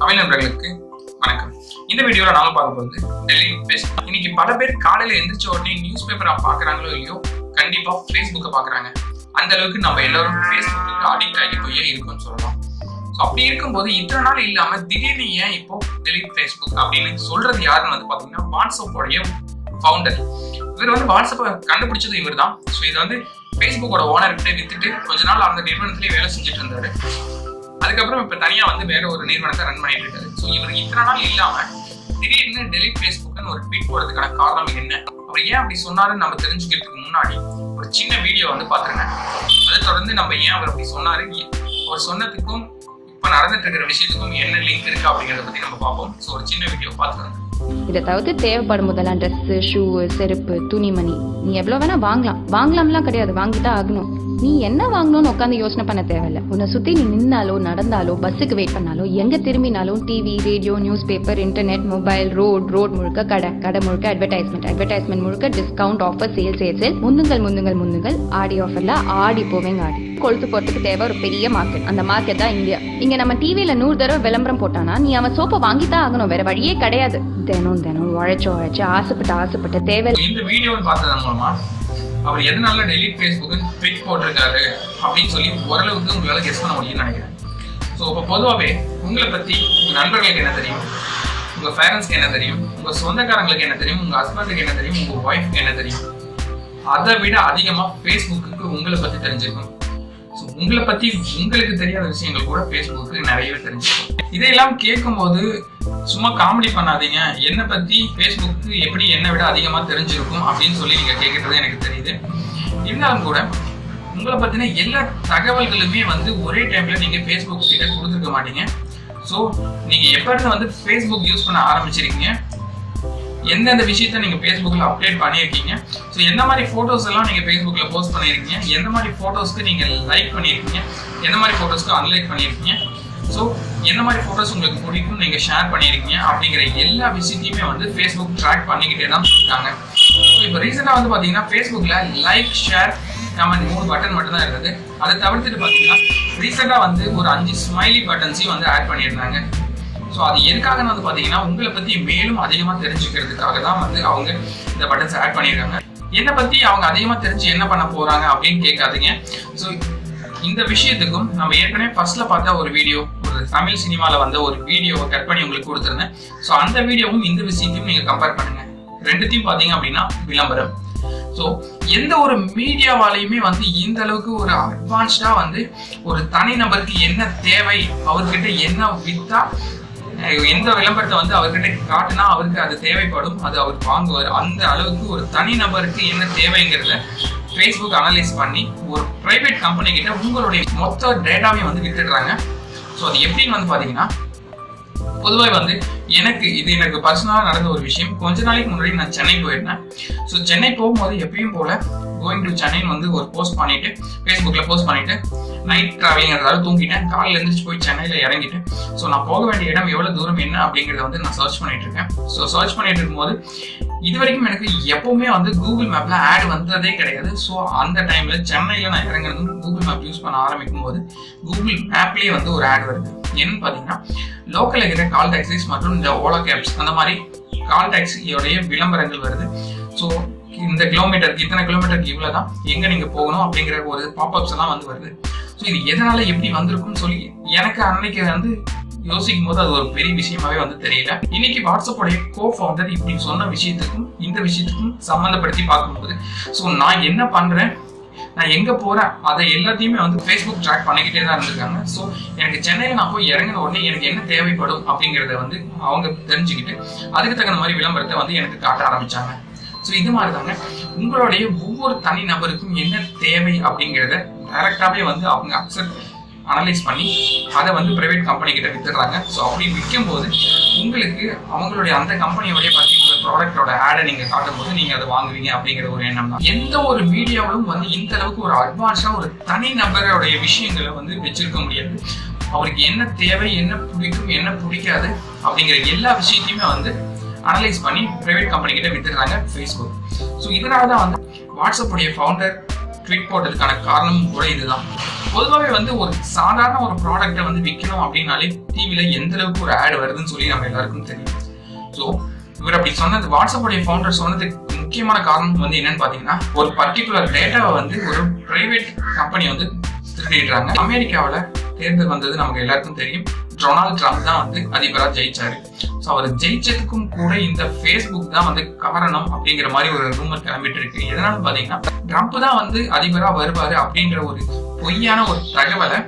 தமிழ் நண்பர்களுக்கு வணக்கம். இந்த வீடியோல நாம பார்க்க போகிறது டெல்லி பெஸ்ட் இன்னைக்கு பல பேர் காலையில எந்திரிச்ச உடனே நியூஸ் பேப்பரா பாக்குறாங்களோ இல்லையோ கண்டிப்பா ஃபேஸ்புக்கை பாக்குறாங்க அந்த அளவுக்கு நம்ம எல்லாரும் ஃபேஸ்புக்கு அடிக்ட் ஆகி போய் இருக்கும்னு சொல்லலாம். ஸோ அப்படி இருக்கும்போது இத்தனை நாள் இல்லாம திடீர்னு ஏன் இப்போ டெலிட் ஃபேஸ்புக் அப்படின்னு சொல்றது யாருன்னு வந்து பாத்தீங்கன்னா வாட்ஸ்அப்போடைய ஃபவுண்டர் இவர் வந்து வாட்ஸ்அப்பை கண்டுபிடிச்சது இவர் தான் ஸோ இது வந்து ஃபேஸ்புக்கோட ஓனர்கிட்ட வித்துட்டு கொஞ்ச நாள் அந்த நிறுவனத்திலேயே வேலை செஞ்சுட்டு இருந்தாரு. அதுக்கப்புறம் இப்ப தனியா வந்து வேற ஒரு நிறுவனத்தை ரன் பண்ணிட்டு இருக்காரு. ஸோ இவருக்கு இத்தனை நாள் இல்லாம திடீர்னு டெலிட் ஃபேஸ்புக்னு ஒரு ட்வீட் போடுறதுக்கான காரணம் என்ன? அவர் ஏன் அப்படி சொன்னாருன்னு நம்ம தெரிஞ்சுக்கிறதுக்கு முன்னாடி ஒரு சின்ன வீடியோ வந்து பாத்துருங்க அதை தொடர்ந்து நம்ம ஏன் அவர் அப்படி சொன்னாரு? அவர் சொன்னதுக்கும் இப்போ நடந்துட்டு இருக்கிற விஷயத்துக்கும் என்ன லிங்க் இருக்கு அப்படிங்கிறத பத்தி நம்ம பார்ப்போம். ஸோ ஒரு சின்ன வீடியோ பார்த்துருங்க இதை தவிர்த்து தேவைப்படும் போதெல்லாம் ட்ரெஸ்ஸு ஷூ செருப்பு துணிமணி நீ எவ்வளோ வேணா வாங்கலாம். வாங்கலாம்லாம் கிடையாது. வாங்கிட்டா ஆகணும். நீ என்ன வாங்கணும்னு உட்காந்து யோசனை பண்ண தேவையில்ல. உன்னை சுற்றி நீ நின்னாலோ நடந்தாலோ பஸ்ஸுக்கு வெயிட் பண்ணாலோ எங்கே திரும்பினாலும் TV radio news paper internet mobile road road முழுக்க கடை கடை முழுக்க அட்வர்டைஸ்மெண்ட் அட்வர்டைஸ்மெண்ட் முழுக்க discount offer sale sale sale முந்துங்கள் முந்துங்கள் முந்துங்கள் ஆடி ஆஃபர்ல ஆடி போவேங்க ஆடி. கொழுத்து போறதுக்கு தேவை ஒரு பெரிய மார்க்கெட் அந்த மார்க்கெட் தான் இந்தியா இங்க நம்ம டிவியில நூறு தடவை விளம்பரம் போட்டானா நீ அவன் சோப்பை வாங்கித்தான் ஆகணும். வேற வழியே கிடையாது. தினம் தினம் உழைச்சு உழைச்சு ஆசைப்பட்டு ஆசைப்பட்டு தேவை அவர் எதனால டெலிட் ஃபேஸ்புக்கு ட்விட் போட்டிருக்காரு அப்படின்னு சொல்லி ஓரளவுக்கு உங்களால் கெஸ் பண்ண முடியும்னு நினைக்கிறேன். ஸோ இப்போ பொதுவாகவே உங்களை பற்றி உங்கள் நண்பர்களுக்கு என்ன தெரியும்? உங்க பேரண்ட்ஸ்க்கு என்ன தெரியும்? உங்க சொந்தக்காரங்களுக்கு என்ன தெரியும்? உங்கள் ஹஸ்பண்டுக்கு என்ன தெரியும்? உங்கள் ஒய்ஃப்க்கு என்ன தெரியும்? அதை விட அதிகமாக ஃபேஸ்புக்கு உங்களை பற்றி தெரிஞ்சிருக்கும். ஸோ உங்களை பற்றி உங்களுக்கு தெரியாத விஷயங்கள் கூட ஃபேஸ்புக்கு நிறையவே தெரிஞ்சிருக்கும். இதையெல்லாம் கேட்கும்போது சும்மா காமெடி பண்ணாதீங்க. என்னை பத்தி ஃபேஸ்புக்கு எப்படி என்னை விட அதிகமா தெரிஞ்சிருக்கும் அப்படின்னு சொல்லி நீங்க கேட்கறது எனக்கு தெரியுது. இருந்தாலும் கூட உங்களை பத்தின எல்லா தகவல்களுமே வந்து ஒரே டைம்ல நீங்க ஃபேஸ்புக் கிட்ட கொடுத்துருக்க மாட்டீங்க. ஸோ நீங்க எப்ப இருந்து வந்து ஃபேஸ்புக் யூஸ் பண்ண ஆரம்பிச்சிருக்கீங்க? எந்தெந்த விஷயத்த நீங்க ஃபேஸ்புக்ல அப்டேட் பண்ணியிருக்கீங்க? ஸோ எந்த மாதிரி ஃபோட்டோஸ் எல்லாம் நீங்க ஃபேஸ்புக்ல போஸ்ட் பண்ணியிருக்கீங்க? எந்த மாதிரி ஃபோட்டோஸ்க்கு நீங்க லைக் பண்ணியிருக்கீங்க? எந்த மாதிரி போட்டோஸ்க்கு அன்லைக் பண்ணியிருக்கீங்க? ஸோ என்ன மாதிரி ஃபோட்டோஸ் உங்களுக்கு பிடிக்கும் நீங்கள் ஷேர் பண்ணியிருக்கீங்க அப்படிங்கிற எல்லா விஷயத்தையுமே வந்து ஃபேஸ்புக் ட்ராக் பண்ணிக்கிட்டே தான் இருக்காங்க. ஸோ இப்போ ரீசெண்டாக வந்து பார்த்தீங்கன்னா ஃபேஸ்புக்கில் லைக் ஷேர் கமெண்ட் மூணு பட்டன் மட்டும் தான் இருந்தது அதை தவிர்த்துட்டு பார்த்தீங்கன்னா ரீசெண்டாக வந்து ஒரு அஞ்சு ஸ்மைலி பட்டன்ஸையும் வந்து ஆட் பண்ணியிருந்தாங்க. ஸோ அது எதுக்காகன்னு வந்து பார்த்தீங்கன்னா உங்களை பற்றி மேலும் அதிகமாக தெரிஞ்சுக்கிறதுக்காக தான் வந்து அவங்க இந்த பட்டன்ஸ் ஆட் பண்ணியிருக்காங்க. என்னை பற்றி அவங்க அதிகமாக தெரிஞ்சு என்ன பண்ண போகிறாங்க அப்படின்னு கேட்காதீங்க. ஸோ இந்த விஷயத்துக்கும் நம்ம ஏற்கனவே ஃபர்ஸ்ட்ல பார்த்த ஒரு வீடியோ தமிழ் சினிமாவில் வந்த ஒரு வீடியோவை கட் பண்ணி உங்களுக்கு கொடுத்துருந்தேன். ஸோ அந்த வீடியோவும் இந்த விஷயத்தையும் நீங்கள் கம்பேர் பண்ணுங்க. ரெண்டுத்தையும் பார்த்தீங்க அப்படின்னா விளம்பரம். ஸோ எந்த ஒரு மீடியாவாலையுமே வந்து இந்த அளவுக்கு ஒரு அட்வான்ஸ்டா வந்து ஒரு தனிநபருக்கு என்ன தேவை அவர்கிட்ட என்ன வித்தா எந்த விளம்பரத்தை வந்து அவர்கிட்ட காட்டினா அவருக்கு அது தேவைப்படும் அது அவர் வாங்குவார். அந்த அளவுக்கு ஒரு தனி நபருக்கு என்ன தேவைங்கிறத ஃபேஸ்புக் அனலைஸ் பண்ணி ஒரு பிரைவேட் கம்பெனி கிட்ட உங்களுடைய மொத்த டேட்டாவையும் வந்து வித்துடுறாங்க. ஸோ அது எப்படின்னு வந்து பார்த்தீங்கன்னா பொதுவாக வந்து எனக்கு இது எனக்கு பர்சனலாக நடந்த ஒரு விஷயம். கொஞ்ச நாளைக்கு முன்னாடி நான் சென்னை போயிருந்தேன். ஸோ சென்னை போகும்போது எப்பயும் போல கோயிங் டு சென்னைன்னு வந்து ஒரு போஸ்ட் பண்ணிட்டு ஃபேஸ்புக்கில் போஸ்ட் பண்ணிட்டு நைட் ட்ராவலிங்கிறதால தூங்கிட்டேன். காலையில் எழுந்திரிச்சு போய் சென்னையில் இறங்கிட்டேன். ஸோ நான் போக வேண்டிய இடம் எவ்வளோ தூரம் என்ன அப்படிங்கிறத வந்து நான் சர்ச் பண்ணிட்டு இருக்கேன். ஸோ சர்ச் பண்ணிட்டு இருக்கும்போது இது வரைக்கும் எனக்கு எப்பவுமே வந்து கூகுள் மேப்ல ஆட் வந்ததே கிடையாது. ஸோ அந்த டைம்ல சென்னையில் நான் இறங்குறதும் கூகுள் மேப் யூஸ் பண்ண ஆரம்பிக்கும் போது கூகுள் மேப்லேயே வந்து ஒரு ஆட் வருது. என்னன்னு பார்த்தீங்கன்னா லோக்கல் இருக்கிற கால் டாக்ஸிஸ் மற்றும் இந்த ஓலா கேப்ஸ் அந்த மாதிரி கால் டாக்ஸியோடைய விளம்பரங்கள் வருது. ஸோ இந்த கிலோமீட்டருக்கு இத்தனை கிலோமீட்டருக்கு இவ்வளோ தான் எங்கே நீங்கள் போகணும் அப்படிங்கிற ஒரு பாப்அப்ஸ் எல்லாம் வந்து வருது. ஸோ இது எதனால எப்படி வந்திருக்கும்னு சொல்லி எனக்கு அன்னைக்கு வந்து யோசிக்கும் போது அது ஒரு பெரிய விஷயமாவே வந்து தெரியல. இன்னைக்கு வாட்ஸ்அப்போடைய கோ ஃபவுண்டர் இப்படி சொன்ன விஷயத்துக்கும் இந்த விஷயத்துக்கும் சம்மந்தப்படுத்தி பார்க்கும்போது ஸோ நான் என்ன பண்றேன்? நான் எங்க போறேன்? அதை எல்லாத்தையுமே வந்து ஃபேஸ்புக் ட்ராக் பண்ணிக்கிட்டே தான் இருந்திருக்காங்க. ஸோ எனக்கு சென்னையில் நான் போய் இறங்கின உடனே எனக்கு என்ன தேவைப்படும் அப்படிங்கிறத வந்து அவங்க தெரிஞ்சுக்கிட்டு அதுக்கு தகுந்த மாதிரி விளம்பரத்தை வந்து எனக்கு காட்ட ஆரம்பிச்சாங்க. ஸோ இது மாதிரி தாங்க உங்களுடைய ஒவ்வொரு தனி நபருக்கும் என்ன தேவை அப்படிங்கிறத டைரக்டாவே வந்து அவங்க அக்செப்ட் அனலைஸ் பண்ணி அதை வந்து பிரைவேட் கம்பெனி கிட்ட வித்துடுறாங்க. ஸோ அப்படி விற்கும் போது உங்களுக்கு அவங்களுடைய அந்த கம்பெனியோடைய பர்டிகுலர் ப்ராடக்டோட ஆடை நீங்கள் காட்டும் போது நீங்கள் அதை வாங்குவீங்க அப்படிங்கிற ஒரு எண்ணம் தான். எந்த ஒரு மீடியாவிலும் வந்து இந்த அளவுக்கு ஒரு அட்வான்ஸாக ஒரு தனி நபருடைய விஷயங்களை வந்து வச்சிருக்க முடியாது. அவருக்கு என்ன தேவை என்ன பிடிக்கும் என்ன பிடிக்காது அப்படிங்கிற எல்லா விஷயத்தையுமே வந்து அனலைஸ் பண்ணி பிரைவேட் கம்பெனி கிட்ட வித்துடுறாங்க ஃபேஸ்புக் ஸோ இதனால தான் வந்து வாட்ஸ்அப்புடைய ஃபவுண்டர் ட்வீட் போட்டதுக்கான காரணமும் கூட இதுதான். பொதுவாகவே வந்து ஒரு சாதாரண ஒரு ப்ராடக்ட்டை வந்து விற்கணும் அப்படின்னாலே டிவியில் எந்த அளவுக்கு ஒரு ஆட் வருதுன்னு சொல்லி நம்ம எல்லாருக்கும் தெரியும். ஸோ இவர் அப்படி சொன்னது வாட்ஸ்அப்புடைய ஃபவுண்டர் சொன்னதுக்கு முக்கியமான காரணம் வந்து என்னன்னு பார்த்தீங்கன்னா ஒரு பர்டிகுலர் டேட்டாவை வந்து ஒரு பிரைவேட் கம்பெனி வந்து திருடிடுறாங்க. அமெரிக்காவில் தேர்தல் வந்தது நமக்கு எல்லாருக்கும் தெரியும். டொனால்ட் ட்ரம்ப் தான் வந்து அதிபராக ஜெயிச்சாரு. ஸோ அவர் ஜெயிச்சதுக்கும் கூட இந்த ஃபேஸ்புக் தான் வந்து காரணம் அப்படிங்கிற மாதிரி ஒரு ரூமர் கிளம்பிட்டு இருக்கு. எதனால பார்த்தீங்கன்னா ட்ரம்ப் தான் வந்து அதிபராக வருவாரு அப்படிங்கிற ஒரு பொய்யான ஒரு தகவலை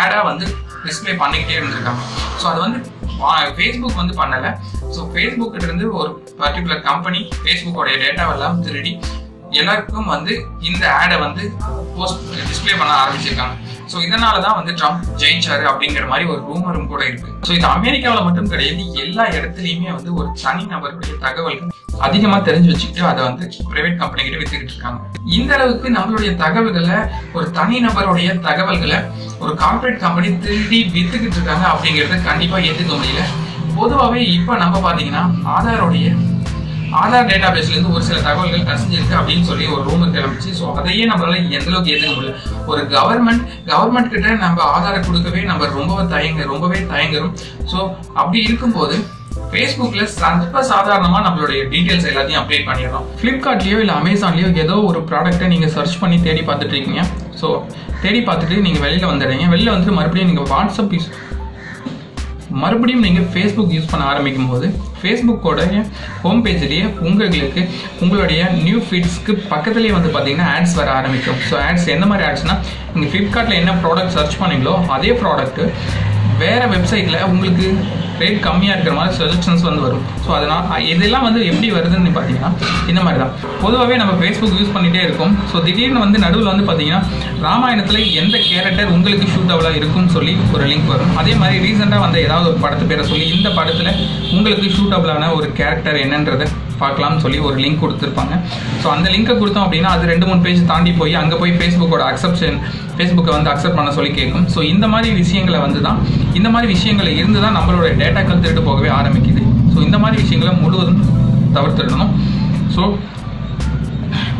ஆடா வந்து டிஸ்பிளே பண்ணிக்கிட்டே இருந்திருக்காங்க. ஸோ அது வந்து ஃபேஸ்புக் வந்து பண்ணலை. ஸோ ஃபேஸ்புக்கிட்ட இருந்து ஒரு பர்டிகுலர் கம்பெனி ஃபேஸ்புக்கோடைய டேட்டாவெல்லாம் திருடி எல்லாருக்கும் வந்து இந்த ஆடை வந்து போஸ்ட் டிஸ்பிளே பண்ண ஆரம்பிச்சிருக்காங்க. ஸோ இதனால தான் வந்து ட்ரம்ப் ஜெயிச்சாரு அப்படிங்கிற மாதிரி ஒரு ரூமரும் கூட இருக்கு. ஸோ இது அமெரிக்காவில் மட்டும் கிடையாது எல்லா இடத்துலையுமே வந்து ஒரு தனி நபருடைய தகவல் அதிகமா தெரிஞ்சு வச்சுக்கிட்டு அதை வந்து பிரைவேட் கம்பெனி கிட்ட வித்துக்கிட்டு இருக்காங்க. இந்த அளவுக்கு நம்மளுடைய தகவல்களை ஒரு தனி நபருடைய தகவல்களை ஒரு கார்பரேட் கம்பெனி திருடி வித்துக்கிட்டு இருக்காங்க அப்படிங்கறத கண்டிப்பா ஏற்றுக்க முடியல. பொதுவாகவே இப்போ நம்ம பார்த்தீங்கன்னா ஆதாரோடைய ஆதார் டேட்டா இருந்து ஒரு சில தகவல்கள் கசிஞ்சிருக்கு அப்படின்னு சொல்லி ஒரு ரூமுக்கு கிளம்பிச்சு. ஸோ அதையே நம்மளால எந்த அளவுக்கு ஏற்றுக்க முடியல. ஒரு கவர்மெண்ட் கவர்மெண்ட் கிட்ட நம்ம ஆதாரை கொடுக்கவே நம்ம ரொம்பவே தயங்க ரொம்பவே தயங்குறோம். ஸோ அப்படி இருக்கும்போது ஃபேஸ்புக்கில் சர்வ சாதாரணமாக நம்மளுடைய டீட்டெயில்ஸ் எல்லாத்தையும் அப்டேட் பண்ணிடுறோம். ஃப்ளிப்கார்ட்லயோ இல்லை அமேசான்லேயோ ஏதோ ஒரு ப்ராடக்ட்டை நீங்கள் சர்ச் பண்ணி தேடி பார்த்துட்டு இருக்கீங்க. ஸோ தேடி பார்த்துட்டு நீங்க வெளியில வந்துடுறீங்க. வெளியில் வந்துட்டு மறுபடியும் நீங்கள் வாட்ஸ்அப் மறுபடியும் நீங்கள் ஃபேஸ்புக் யூஸ் பண்ண ஆரம்பிக்கும் போது ஃபேஸ்புக்கோடைய ஹோம் பேஜ்லேயே உங்களுக்கு உங்களுடைய நியூ ஃபீட்ஸ்க்கு பக்கத்துலேயே வந்து பார்த்தீங்கன்னா ஆட்ஸ் வர ஆரம்பிக்கும். ஸோ ஆட்ஸ் எந்த மாதிரி ஆட்ஸ்னால் நீங்கள் ஃப்ளிப்கார்ட்டில் என்ன ப்ராடக்ட் சர்ச் பண்ணீங்களோ அதே ப்ராடக்ட்டு வேறு வெப்சைட்டில் உங்களுக்கு ரேட் கம்மியாக இருக்கிற மாதிரி சஜஷன்ஸ் வந்து வரும். ஸோ அதனால் இதெல்லாம் வந்து எப்படி வருதுன்னு பார்த்தீங்கன்னா இந்த மாதிரி தான் பொதுவாகவே நம்ம ஃபேஸ்புக் யூஸ் பண்ணிகிட்டே இருக்கோம். ஸோ திடீர்னு வந்து நடுவில் வந்து பார்த்தீங்கன்னா ராமாயணத்தில் எந்த கேரக்டர் உங்களுக்கு ஷூட்டபுளாக இருக்கும்னு சொல்லி ஒரு லிங்க் வரும். அதே மாதிரி ரீசெண்டாக வந்த ஏதாவது ஒரு படத்து பேரை சொல்லி இந்த படத்தில் உங்களுக்கு ஷூட்டபுளான ஒரு கேரக்டர் என்னன்றதை பார்க்கலாம்னு சொல்லி ஒரு லிங்க் கொடுத்துருப்பாங்க. ஸோ அந்த லிங்கை கொடுத்தோம் அப்படின்னா அது ரெண்டு மூணு பேஜ் தாண்டி போய் அங்கே போய் ஃபேஸ்புக்கோட அக்செப்ஷன் ஃபேஸ்புக்கை வந்து அக்செப்ட் பண்ண சொல்லி கேட்கும். ஸோ இந்த மாதிரி விஷயங்களை வந்து தான் இந்த மாதிரி விஷயங்கள் இருந்து தான் நம்மளோட டேட்டாக்கள் திருட்டு போகவே ஆரம்பிக்குது. ஸோ இந்த மாதிரி விஷயங்களை முழுவதும் தவிர்த்துடணும். ஸோ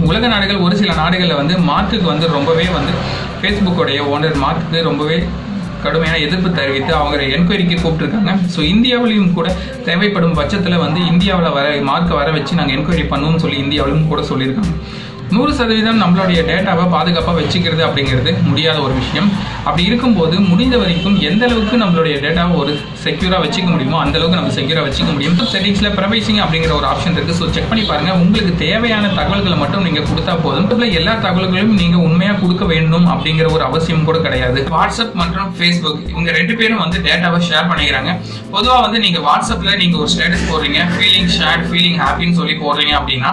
உலக நாடுகள் ஒரு சில நாடுகளில் வந்து மார்க்குக்கு வந்து ரொம்பவே வந்து ஃபேஸ்புக்கோடைய ஓனர் மார்க்குக்கு ரொம்பவே கடுமையான எதிர்ப்பு தெரிவித்து அவங்க என்கொயரிக்கு கூப்பிட்டுருக்காங்க. ஸோ இந்தியாவிலையும் கூட தேவைப்படும் பட்சத்தில் வந்து இந்தியாவில் வர மார்க்கை வர வச்சு நாங்கள் என்கொயரி பண்ணுவோம்னு சொல்லி இந்தியாவிலும் கூட சொல்லியிருக்காங்க. நூறு சதவீதம் நம்மளுடைய டேட்டாவை பாதுகாப்பாக வச்சுக்கிறது அப்படிங்கிறது முடியாத ஒரு விஷயம். அப்படி இருக்கும்போது முடிந்த வரைக்கும் எந்த அளவுக்கு நம்மளுடைய டேட்டாவை ஒரு செக்யூராக வச்சுக்க முடியுமோ அந்த அளவுக்கு நம்ம செக்யூராக வச்சுக்க முடியும். செட்டிங்ஸில் ப்ரைவேசிங் அப்படிங்கிற ஒரு ஆப்ஷன் இருக்குது ஸோ செக் பண்ணி பாருங்கள் உங்களுக்கு தேவையான தகவல்களை மட்டும் நீங்கள் கொடுத்தா போதும். இதுல எல்லா தகவல்களையும் நீங்கள் உண்மையாக கொடுக்க வேண்டும் அப்படிங்கிற ஒரு அவசியம் கூட கிடையாது. வாட்ஸ்அப் மற்றும் ஃபேஸ்புக் இவங்க ரெண்டு பேரும் வந்து டேட்டாவை ஷேர் பண்ணிக்கிறாங்க. பொதுவாக வந்து நீங்கள் வாட்ஸ்அப்பில் நீங்கள் ஒரு ஸ்டேட்டஸ் போடுறீங்க. ஃபீலிங் ஷேர் ஃபீலிங் ஹாப்பின்னு சொல்லி போடுறீங்க அப்படின்னா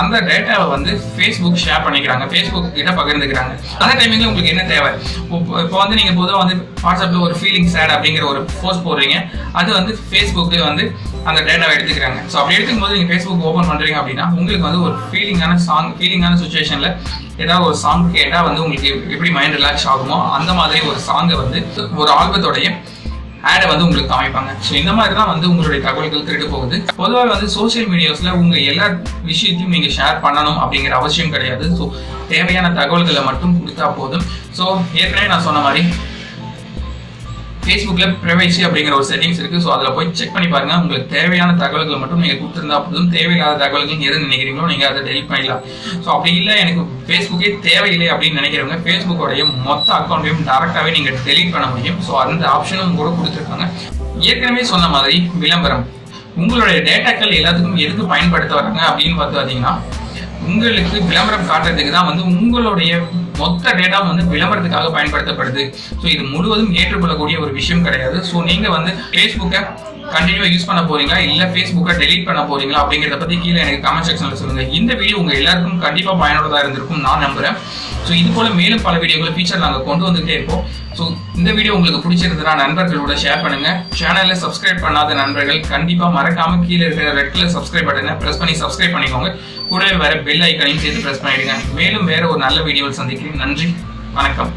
அந்த டேட்டாவை வந்து ஃபேஸ்புக் ஷேர் பண்ணிக்கிறாங்க. ஃபேஸ்புக் கிட்ட பகிர்ந்துக்கிறாங்க. அந்த டைமிங்ல உங்களுக்கு என்ன தேவை? இப்போ இப்போ வந்து நீங்க பொதுவாக வந்து வாட்ஸ்அப்ல ஒரு ஃபீலிங் சேட் அப்படிங்கிற ஒரு போஸ்ட் போடுறீங்க. அது வந்து ஃபேஸ்புக்கு வந்து அந்த டேட்டாவை எடுத்துக்கிறாங்க. ஸோ அப்படி எடுத்துக்கும் போது நீங்கள் ஃபேஸ்புக் ஓப்பன் பண்ணுறீங்க அப்படின்னா உங்களுக்கு வந்து ஒரு ஃபீலிங்கான சாங் ஃபீலிங்கான சுச்சுவேஷனில் ஏதாவது ஒரு சாங் கேட்டால் வந்து உங்களுக்கு எப்படி மைண்ட் ரிலாக்ஸ் ஆகுமோ அந்த மாதிரி ஒரு சாங்கை வந்து ஒரு ஆல்பத்தோடைய ஆடை வந்து உங்களுக்கு காமிப்பாங்க. ஸோ இந்த மாதிரி தான் வந்து உங்களுடைய தகவல்கள் திருட்டு போகுது. பொதுவாக வந்து சோசியல் மீடியாஸ்ல உங்க எல்லா விஷயத்தையும் நீங்க ஷேர் பண்ணணும் அப்படிங்கிற அவசியம் கிடையாது. ஸோ தேவையான தகவல்களை மட்டும் கொடுத்தா போதும். ஸோ ஏற்கனவே நான் சொன்ன மாதிரி ஃபேஸ்புக்கில் ப்ரைவேசி அப்படிங்கிற ஒரு செட்டிங்ஸ் இருக்குது ஸோ அதில் போய் செக் பண்ணி பாருங்கள் உங்களுக்கு தேவையான தகவல்கள் மட்டும் நீங்கள் கொடுத்துருந்தா போதும். தேவையில்லாத தகவல்கள் எது நினைக்கிறீங்களோ நீங்கள் அதை டெலிட் பண்ணிடலாம். ஸோ அப்படி இல்லை எனக்கு ஃபேஸ்புக்கே தேவையில்லை அப்படின்னு நினைக்கிறவங்க ஃபேஸ்புக்கோடைய மொத்த அக்கௌண்ட்டையும் டேரெக்டாகவே நீங்கள் டெலிட் பண்ண முடியும். ஸோ அந்த ஆப்ஷனும் கூட கொடுத்துருக்காங்க. ஏற்கனவே சொன்ன மாதிரி விளம்பரம். உங்களுடைய டேட்டாக்கள் எல்லாத்துக்கும் எதுக்கு பயன்படுத்த வராங்க அப்படின்னு பார்த்து பார்த்தீங்கன்னா உங்களுக்கு விளம்பரம் காட்டுறதுக்கு தான் வந்து உங்களுடைய மொத்த டேட்டா வந்து விளம்பரத்துக்காக பயன்படுத்தப்படுது. ஸோ இது முழுவதும் ஏற்றுக்கொள்ளக்கூடிய ஒரு விஷயம் கிடையாது. ஸோ நீங்கள் வந்து ஃபேஸ்புக்கை கண்டினியூவா யூஸ் பண்ண போறீங்களா? இல்ல ஃபேஸ்புக்கை டெலீட் பண்ண போறீங்களா? அப்படிங்கிறத பத்தி கீழே எனக்கு கமெண்ட் செக்ஷன்ல சொல்லுங்க. இந்த வீடியோ உங்க எல்லாருக்கும் கண்டிப்பா பயனுள்ளதா இருந்திருக்கும் நான் நம்புறேன். ஸோ இது போல மேலும் பல வீடியோக்களை ஃபீச்சர் நாங்கள் கொண்டு வந்துகிட்டே இருப்போம் ஸோ இந்த வீடியோ உங்களுக்கு பிடிச்சிருந்ததுன்னா நண்பர்களோட ஷேர் பண்ணுங்க. சேனலில் சப்ஸ்கிரைப் பண்ணாத நண்பர்கள் கண்டிப்பா மறக்காம கீழே இருக்கிற ரெட் கலர் சப்ஸ்கிரைப் பட்டனை பிரஸ் பண்ணி சப்ஸ்கிரைப் பண்ணிக்கோங்க. கூடவே வேற பெல் ஐக்கனையும் சேர்த்து பிரஸ் பண்ணிடுங்க. மேலும் வேற ஒரு நல்ல வீடியோவில் சந்திக்கிறேன். நன்றி. வணக்கம்.